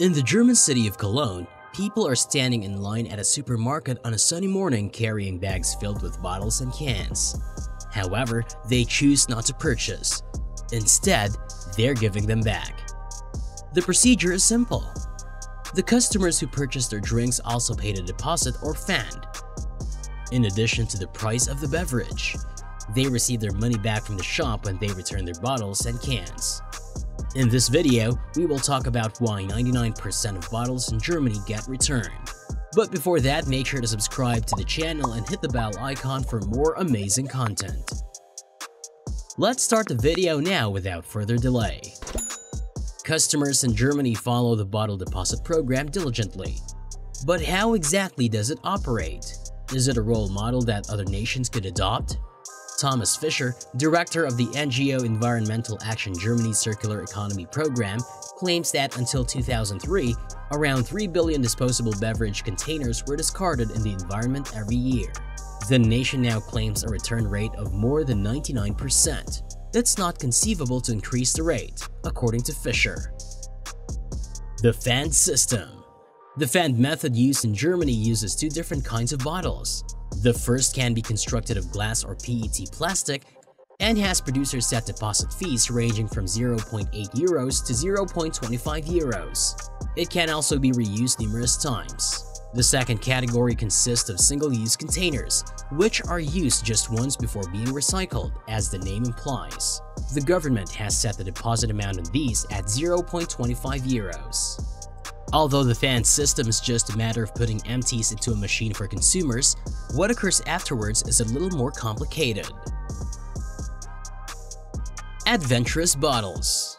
In the German city of Cologne, people are standing in line at a supermarket on a sunny morning carrying bags filled with bottles and cans. However, they choose not to purchase. Instead, they're giving them back. The procedure is simple. The customers who purchase their drinks also paid a deposit or pfand. In addition to the price of the beverage, they receive their money back from the shop when they return their bottles and cans. In this video, we will talk about why 99% of bottles in Germany get returned. But before that, make sure to subscribe to the channel and hit the bell icon for more amazing content. Let's start the video now without further delay. Customers in Germany follow the bottle deposit program diligently. But how exactly does it operate? Is it a role model that other nations could adopt? Thomas Fischer, director of the NGO Environmental Action Germany Circular Economy Program, claims that until 2003, around 3 billion disposable beverage containers were discarded in the environment every year. The nation now claims a return rate of more than 99%. It's not conceivable to increase the rate, according to Fischer. The Pfand System The Pfand method used in Germany uses two different kinds of bottles. The first can be constructed of glass or PET plastic and has producers set deposit fees ranging from 0.8 euros to 0.25 euros. It can also be reused numerous times. The second category consists of single-use containers, which are used just once before being recycled, as the name implies. The government has set the deposit amount on these at 0.25 euros. Although the Pfand system is just a matter of putting empties into a machine for consumers, what occurs afterwards is a little more complicated. Adventurous Bottles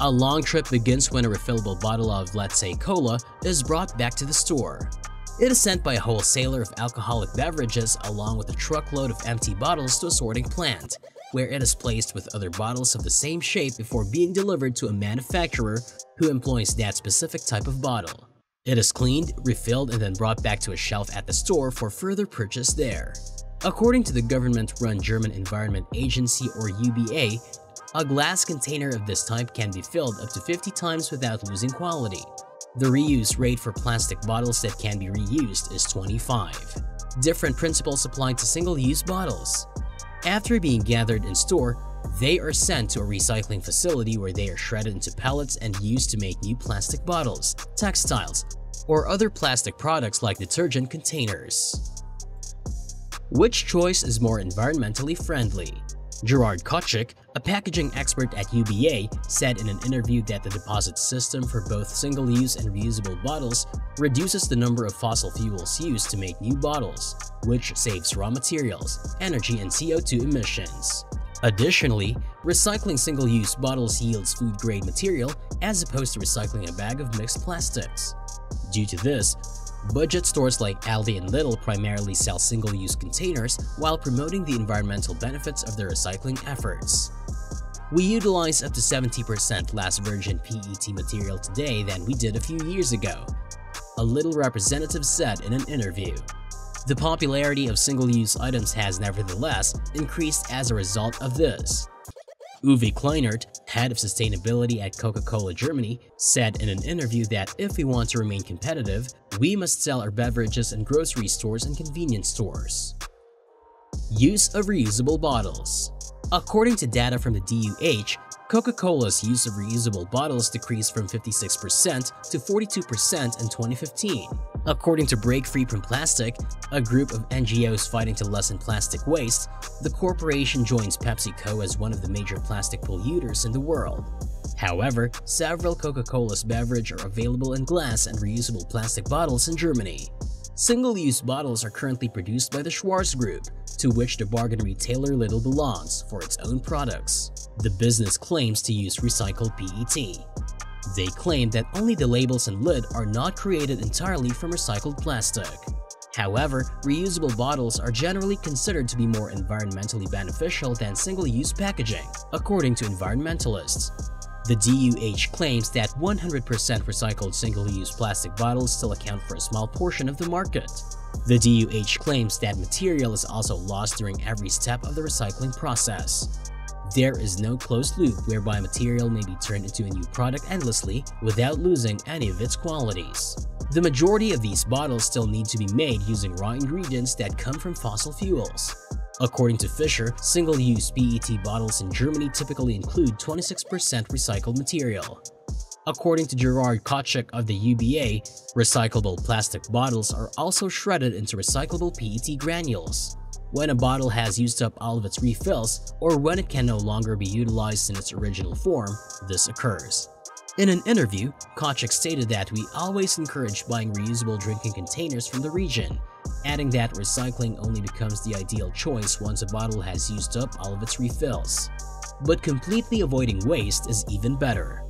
A long trip begins when a refillable bottle of, let's say, cola, is brought back to the store. It is sent by a wholesaler of alcoholic beverages along with a truckload of empty bottles to a sorting plant, where it is placed with other bottles of the same shape before being delivered to a manufacturer who employs that specific type of bottle. It is cleaned, refilled, and then brought back to a shelf at the store for further purchase there. According to the government-run German Environment Agency or UBA, a glass container of this type can be filled up to 50 times without losing quality. The reuse rate for plastic bottles that can be reused is 25. Different principles apply to single-use bottles. After being gathered in store, they are sent to a recycling facility where they are shredded into pellets and used to make new plastic bottles, textiles, or other plastic products like detergent containers. Which choice is more environmentally friendly? Gerard Kotschik, a packaging expert at UBA, said in an interview that the deposit system for both single-use and reusable bottles reduces the number of fossil fuels used to make new bottles, which saves raw materials, energy, and CO2 emissions. Additionally, recycling single-use bottles yields food-grade material as opposed to recycling a bag of mixed plastics. Due to this, budget stores like Aldi and Lidl primarily sell single-use containers while promoting the environmental benefits of their recycling efforts. We utilize up to 70% less virgin PET material today than we did a few years ago, a Lidl representative said in an interview. The popularity of single-use items has nevertheless increased as a result of this. Uwe Kleinert, head of sustainability at Coca-Cola Germany, said in an interview that if we want to remain competitive, we must sell our beverages in grocery stores and convenience stores. Use of reusable bottles According to data from the DUH, Coca-Cola's use of reusable bottles decreased from 56% to 42% in 2015. According to Break Free from Plastic, a group of NGOs fighting to lessen plastic waste, the corporation joins PepsiCo as one of the major plastic polluters in the world. However, several Coca-Cola's beverages are available in glass and reusable plastic bottles in Germany. Single-use bottles are currently produced by the Schwarz Group, to which the bargain retailer Lidl belongs for its own products. The business claims to use recycled PET. They claim that only the labels and lid are not created entirely from recycled plastic. However, reusable bottles are generally considered to be more environmentally beneficial than single-use packaging, according to environmentalists. The DUH claims that 100% recycled single-use plastic bottles still account for a small portion of the market. The DUH claims that material is also lost during every step of the recycling process. There is no closed loop whereby material may be turned into a new product endlessly without losing any of its qualities. The majority of these bottles still need to be made using raw ingredients that come from fossil fuels. According to Fischer, single-use PET bottles in Germany typically include 26% recycled material. According to Gerard Kotchuk of the UBA, recyclable plastic bottles are also shredded into recyclable PET granules. When a bottle has used up all of its refills, or when it can no longer be utilized in its original form, this occurs. In an interview, Kotchuk stated that we always encourage buying reusable drinking containers from the region, adding that recycling only becomes the ideal choice once a bottle has used up all of its refills. But completely avoiding waste is even better.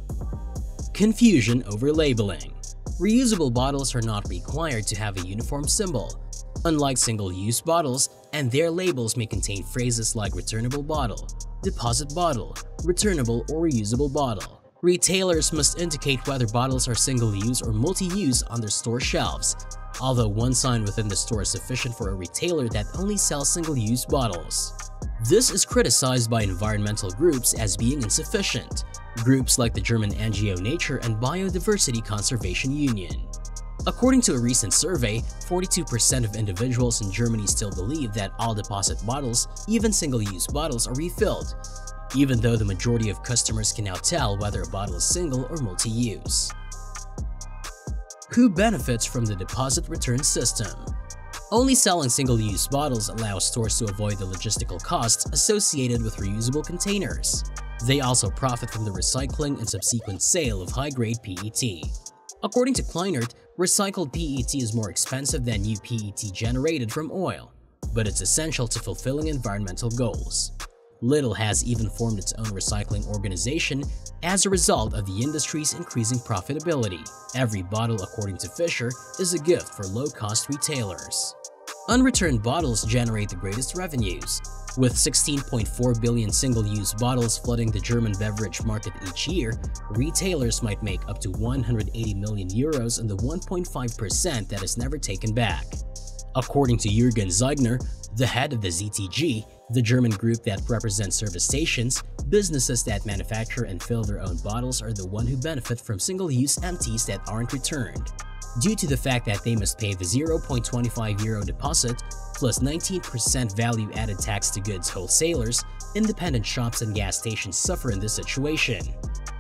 Confusion over labeling. Reusable bottles are not required to have a uniform symbol, unlike single-use bottles, and their labels may contain phrases like returnable bottle, deposit bottle, returnable or reusable bottle. Retailers must indicate whether bottles are single-use or multi-use on their store shelves, although one sign within the store is sufficient for a retailer that only sells single-use bottles. This is criticized by environmental groups as being insufficient, groups like the German NGO Nature and Biodiversity Conservation Union. According to a recent survey, 42% of individuals in Germany still believe that all deposit bottles, even single-use bottles, are refilled, even though the majority of customers can now tell whether a bottle is single or multi-use. Who benefits from the deposit return system? Only selling single-use bottles allows stores to avoid the logistical costs associated with reusable containers. They also profit from the recycling and subsequent sale of high-grade PET. According to Kleinert, recycled PET is more expensive than new PET generated from oil, but it's essential to fulfilling environmental goals. Lidl has even formed its own recycling organization as a result of the industry's increasing profitability. Every bottle, according to Fischer, is a gift for low-cost retailers. Unreturned bottles generate the greatest revenues. With 16.4 billion single-use bottles flooding the German beverage market each year, retailers might make up to 180 million euros on the 1.5% that is never taken back. According to Jürgen Zeigner, the head of the ZTG, the German group that represents service stations, businesses that manufacture and fill their own bottles are the one who benefit from single-use empties that aren't returned. Due to the fact that they must pay the 0.25 euro deposit plus 19% value-added tax to goods wholesalers, independent shops and gas stations suffer in this situation.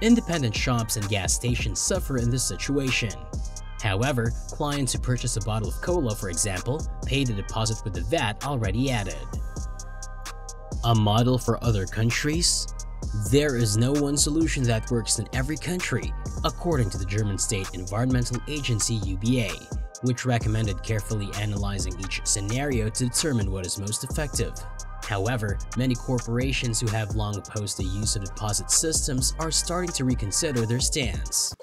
Independent shops and gas stations suffer in this situation. However, clients who purchase a bottle of cola, for example, pay the deposit with the VAT already added. A model for other countries? There is no one solution that works in every country, according to the German state environmental agency UBA, which recommended carefully analyzing each scenario to determine what is most effective. However, many corporations who have long opposed the use of deposit systems are starting to reconsider their stance.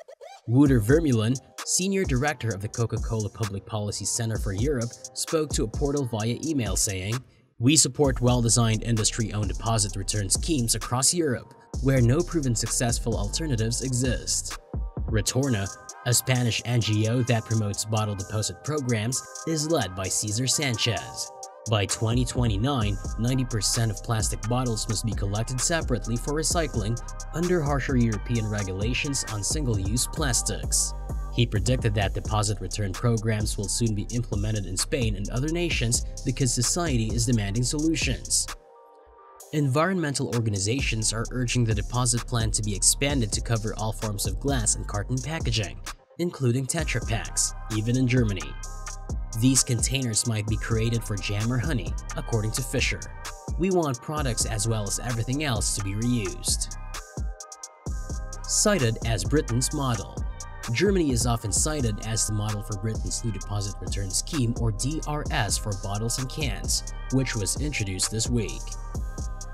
Wouter Vermeulen, senior director of the Coca-Cola Public Policy Center for Europe, spoke to a portal via email saying, we support well-designed industry-owned deposit return schemes across Europe, where no proven successful alternatives exist. Retorna, a Spanish NGO that promotes bottle deposit programs, is led by Cesar Sanchez. By 2029, 90% of plastic bottles must be collected separately for recycling under harsher European regulations on single-use plastics. He predicted that deposit return programs will soon be implemented in Spain and other nations because society is demanding solutions. Environmental organizations are urging the deposit plan to be expanded to cover all forms of glass and carton packaging, including Tetra Paks, even in Germany. These containers might be created for jam or honey, according to Fischer. We want products as well as everything else to be reused. Cited as Britain's model Germany is often cited as the model for Britain's new deposit return scheme or DRS for bottles and cans, which was introduced this week.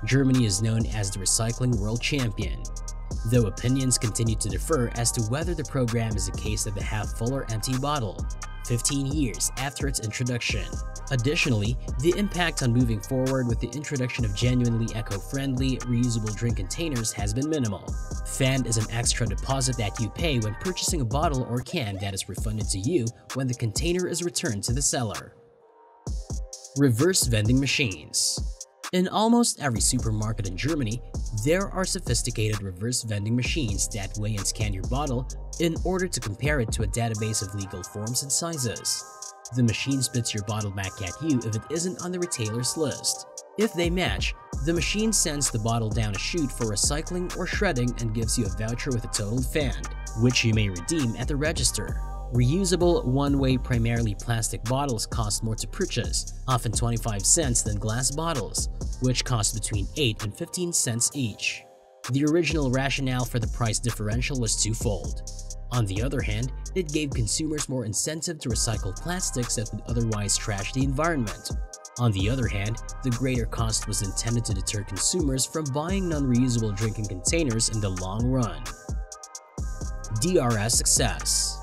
Germany is known as the recycling world champion, though opinions continue to differ as to whether the program is a case of the half-full or empty bottle, 15 years after its introduction. Additionally, the impact on moving forward with the introduction of genuinely eco-friendly, reusable drink containers has been minimal. Pfand is an extra deposit that you pay when purchasing a bottle or can that is refunded to you when the container is returned to the seller. Reverse vending machines In almost every supermarket in Germany, there are sophisticated reverse vending machines that weigh and scan your bottle in order to compare it to a database of legal forms and sizes. The machine spits your bottle back at you if it isn't on the retailer's list. If they match, the machine sends the bottle down a chute for recycling or shredding and gives you a voucher with a total Pfand, which you may redeem at the register. Reusable, one-way primarily plastic bottles cost more to purchase, often 25 cents than glass bottles, which cost between 8 and 15 cents each. The original rationale for the price differential was twofold. On the other hand, it gave consumers more incentive to recycle plastics that would otherwise trash the environment, on the other hand, the greater cost was intended to deter consumers from buying non-reusable drinking containers in the long run. DRS Success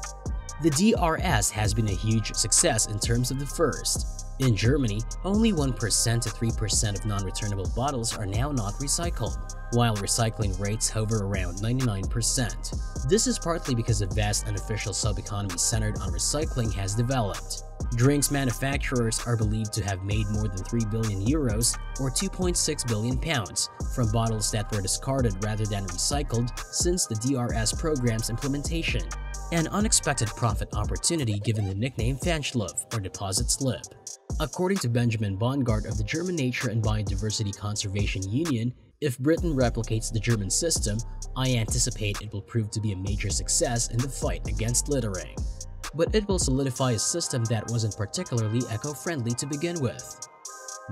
The DRS has been a huge success in terms of the first. In Germany, only 1% to 3% of non-returnable bottles are now not recycled, while recycling rates hover around 99%. This is partly because a vast unofficial sub-economy centered on recycling has developed. Drinks manufacturers are believed to have made more than 3 billion euros or 2.6 billion pounds from bottles that were discarded rather than recycled since the DRS program's implementation. An unexpected profit opportunity given the nickname Pfandschlupf or deposit slip. According to Benjamin Bongardt of the German Nature and Biodiversity Conservation Union, if Britain replicates the German system, I anticipate it will prove to be a major success in the fight against littering but it will solidify a system that wasn't particularly eco-friendly to begin with.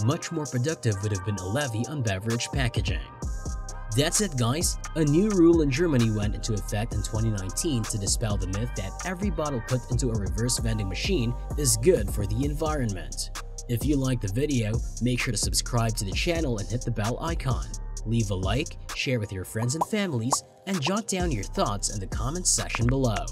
Much more productive would have been a levy on beverage packaging. That's it guys, a new rule in Germany went into effect in 2019 to dispel the myth that every bottle put into a reverse vending machine is good for the environment. If you liked the video, make sure to subscribe to the channel and hit the bell icon. Leave a like, share with your friends and families, and jot down your thoughts in the comments section below.